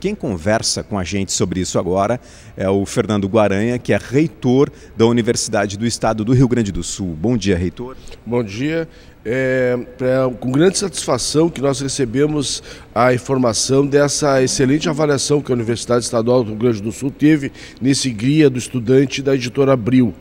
Quem conversa com a gente sobre isso agora é o Fernando Guaranha, que é reitor da Universidade do Estado do Rio Grande do Sul. Bom dia, reitor. Bom dia. É, é, com grande satisfação que nós recebemos a informação dessa excelente avaliação que a Universidade Estadual do Rio Grande do Sul teve nesse guia do estudante da editora Abril.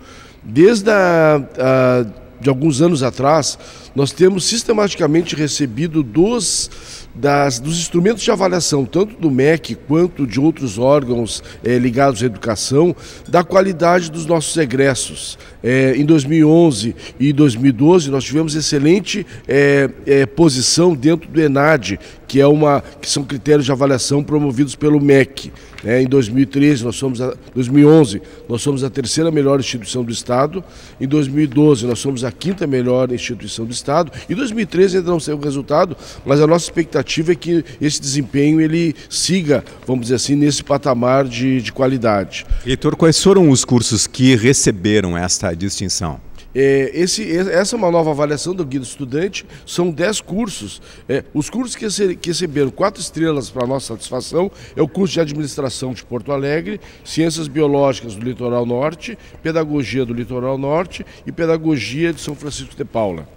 Desde a, a, de alguns anos atrás, nós temos sistematicamente recebido dos das, dos instrumentos de avaliação, tanto do MEC quanto de outros órgãos é, ligados à educação, da qualidade dos nossos egressos. É, em 2011 e 2012 nós tivemos excelente é, posição dentro do ENAD, que, é uma, que são critérios de avaliação promovidos pelo MEC. em 2013 nós somos a, 2011 nós somos a terceira melhor instituição do Estado, em 2012 nós somos a quinta melhor instituição do Estado, em 2013 ainda não saiu o resultado, mas a nossa expectativa expectativa é que esse desempenho ele siga, vamos dizer assim, nesse patamar de, de qualidade. Heitor, quais foram os cursos que receberam esta distinção? É, esse, essa é uma nova avaliação do Guia do Estudante, são 10 cursos. É, os cursos que, que receberam quatro estrelas para nossa satisfação é o curso de Administração de Porto Alegre, Ciências Biológicas do Litoral Norte, Pedagogia do Litoral Norte e Pedagogia de São Francisco de Paula.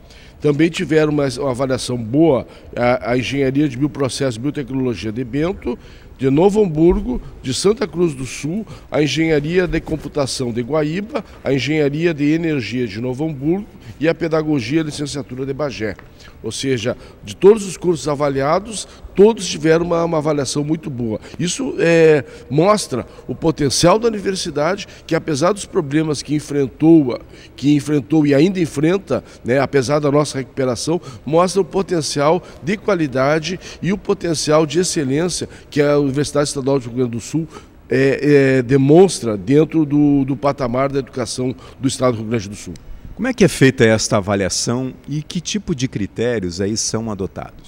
Também tiveram uma, avaliação boa a, a Engenharia de Bioprocessos e Biotecnologia de Bento, de Novo Hamburgo, de Santa Cruz do Sul, a Engenharia de Computação de Guaíba, a Engenharia de Energia de Novo Hamburgo e a Pedagogia e Licenciatura de Bagé. Ou seja, de todos os cursos avaliados, todos tiveram uma, uma avaliação muito boa. Isso é, mostra o potencial da universidade, que apesar dos problemas que enfrentou, que enfrentou e ainda enfrenta, né, apesar da nossa recuperação, mostra o potencial de qualidade e o potencial de excelência que a Universidade Estadual do Rio Grande do Sul é, é, demonstra dentro do, do patamar da educação do Estado do Rio Grande do Sul. Como é que é feita esta avaliação e que tipo de critérios aí são adotados?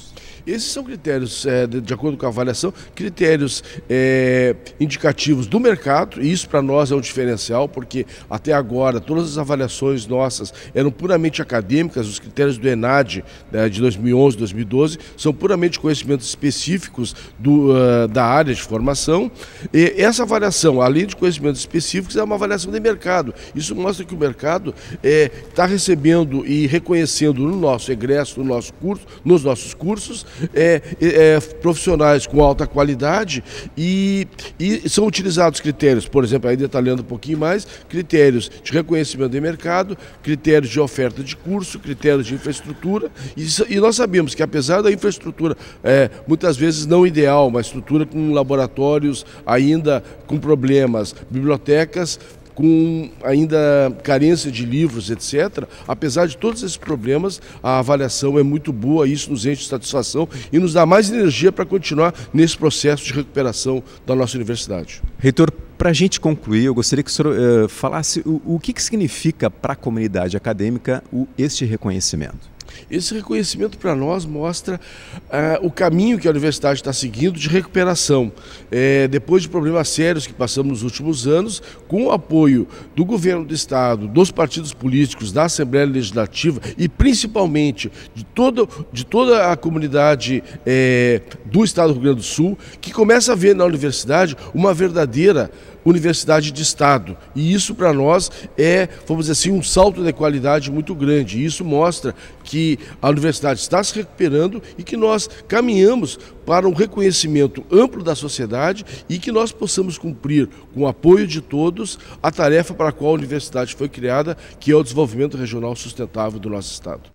Esses são critérios, é, de, acordo com a avaliação, critérios é, indicativos do mercado, e isso para nós é um diferencial, porque até agora todas as avaliações nossas eram puramente acadêmicas, os critérios do ENAD né, de 2011, 2012, são puramente conhecimentos específicos do, uh, da área de formação. E essa avaliação, além de conhecimentos específicos, é uma avaliação de mercado. Isso mostra que o mercado está é, recebendo e reconhecendo no nosso egresso, no nosso curso, nos nossos cursos, é, é, profissionais com alta qualidade e, e, são utilizados critérios, por exemplo, aí detalhando um pouquinho mais, critérios de reconhecimento de mercado, critérios de oferta de curso, critérios de infraestrutura e, e nós sabemos que apesar da infraestrutura é, muitas vezes não ideal, uma estrutura com laboratórios ainda com problemas, bibliotecas com ainda carência de livros, etc. Apesar de todos esses problemas, a avaliação é muito boa, isso nos enche de satisfação e nos dá mais energia para continuar nesse processo de recuperação da nossa universidade. Reitor, para a gente concluir, eu gostaria que o senhor uh, falasse o, o que, que significa para a comunidade acadêmica o, este reconhecimento. Esse reconhecimento para nós mostra uh, o caminho que a universidade está seguindo de recuperação. É, depois de problemas sérios que passamos nos últimos anos, com o apoio do governo do Estado, dos partidos políticos, da Assembleia Legislativa e principalmente de, todo, de toda a comunidade é, do Estado do Rio Grande do Sul, que começa a ver na universidade uma verdadeira universidade de Estado. E isso para nós é, vamos dizer assim, um salto de qualidade muito grande. E isso mostra que a universidade está se recuperando e que nós caminhamos para um reconhecimento amplo da sociedade e que nós possamos cumprir, com o apoio de todos, a tarefa para a qual a universidade foi criada, que é o desenvolvimento regional sustentável do nosso Estado.